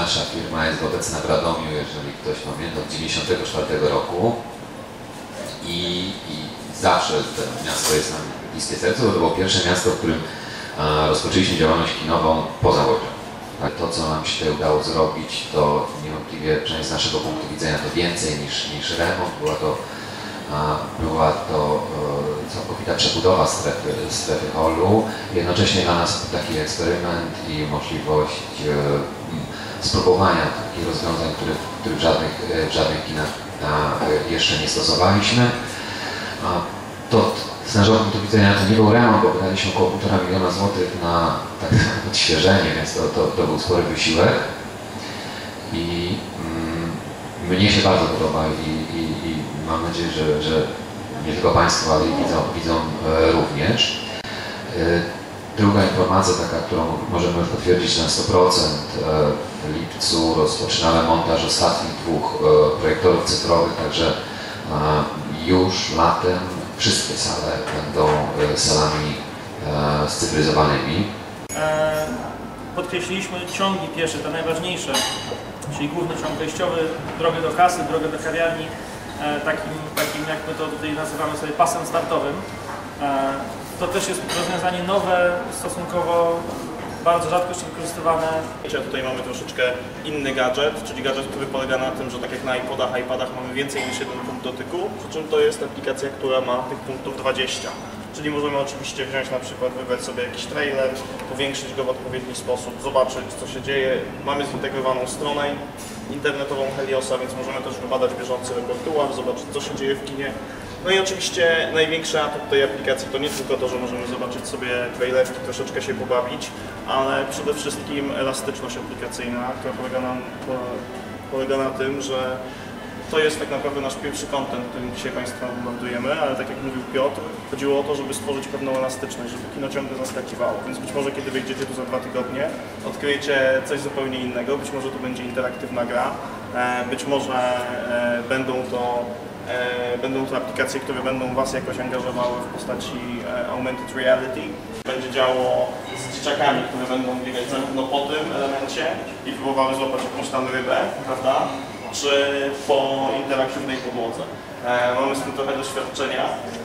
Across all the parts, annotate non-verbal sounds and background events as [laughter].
nasza firma jest obecna w Radomiu, jeżeli ktoś pamięta, od 1994 roku i, i zawsze to miasto jest nam bliskie sercu, bo to było pierwsze miasto, w którym rozpoczęliśmy działalność kinową poza Łodzią. Tak, to, co nam się udało zrobić, to niewątpliwie, przynajmniej z naszego punktu widzenia, to więcej niż, niż remont. Była to, była to e, całkowita przebudowa strefy, strefy hallu. Jednocześnie dla nas taki eksperyment i możliwość e, spróbowania takich rozwiązań, których, których w żadnych, e, w żadnych kinach jeszcze nie stosowaliśmy. To z naszego punktu widzenia to nie był remont, bo wydaliśmy około 1,5 miliona złotych na tak [laughs] odświeżenie, więc to, to, to był spory wysiłek. I mnie się bardzo podoba i, i, i mam nadzieję, że, że nie tylko Państwo, ale i widzą, widzą e, również. E, Druga informacja taka, którą możemy już potwierdzić na 100%. e, W lipcu rozpoczynamy montaż ostatnich dwóch projektorów cyfrowych, także już latem wszystkie sale będą salami scyfryzowanymi. Podkreśliliśmy ciągi piesze, te najważniejsze, czyli główny ciąg wejściowy, drogę do kasy, drogę do kawiarni, e, takim, takim jak my to tutaj nazywamy sobie pasem startowym. E, to też jest rozwiązanie nowe, stosunkowo bardzo rzadko jeszcze wykorzystywane. Tutaj mamy troszeczkę inny gadżet, czyli gadżet, który polega na tym, że tak jak na iPodach, iPadach mamy więcej niż jeden punkt dotyku, przy czym to jest aplikacja, która ma tych punktów 20. Czyli możemy oczywiście wziąć na przykład, wybrać sobie jakiś trailer, powiększyć go w odpowiedni sposób, zobaczyć co się dzieje. Mamy zintegrowaną stronę internetową Heliosa, więc możemy też wybadać bieżący repertuar, zobaczyć co się dzieje w kinie. No i oczywiście największy atut tej aplikacji to nie tylko to, że możemy zobaczyć sobie trailerki, troszeczkę się pobawić, ale przede wszystkim elastyczność aplikacyjna, która polega na, po- polega na tym, że to jest tak naprawdę nasz pierwszy content, którym dzisiaj Państwa bombardujemy, ale tak jak mówił Piotr, chodziło o to, żeby stworzyć pewną elastyczność, żeby kino ciągle zaskakiwało. Więc być może kiedy wyjdziecie tu za dwa tygodnie, odkryjecie coś zupełnie innego, być może to będzie interaktywna gra, e, być może e, będą to E, Będą to aplikacje, które będą Was jakoś angażowały w postaci augmented reality. Będzie działo z dzieciakami, które będą biegać zarówno po tym elemencie i próbowały złapać jakąś tam rybę, prawda? Czy po interaktywnej podłodze. E, Mamy z tym trochę doświadczenia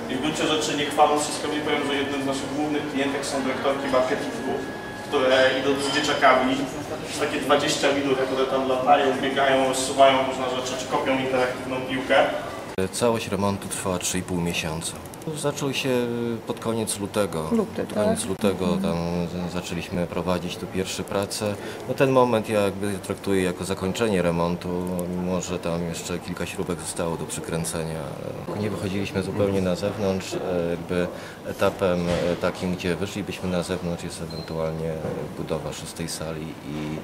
i w gruncie rzeczy nie chwaląc się skromnie powiem, że jednym z naszych głównych klientek są dyrektorki marketingu, które idąc z dzieciakami, przez takie 20 minut, które tam latają, biegają, rozsuwają różne rzeczy, czy kopią interaktywną piłkę, Całość remontu trwała 3,5 miesiąca. Zaczął się pod koniec lutego. Luty, pod koniec lutego tam z- zaczęliśmy prowadzić tu pierwsze prace. No ten moment ja jakby traktuję jako zakończenie remontu, mimo że tam jeszcze kilka śrubek zostało do przykręcenia. Nie wychodziliśmy zupełnie na zewnątrz. E, Jakby etapem e, takim, gdzie wyszlibyśmy na zewnątrz jest ewentualnie budowa szóstej sali i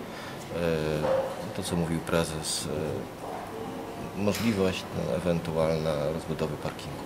e, to co mówił prezes, możliwość no, ewentualna rozbudowy parkingu.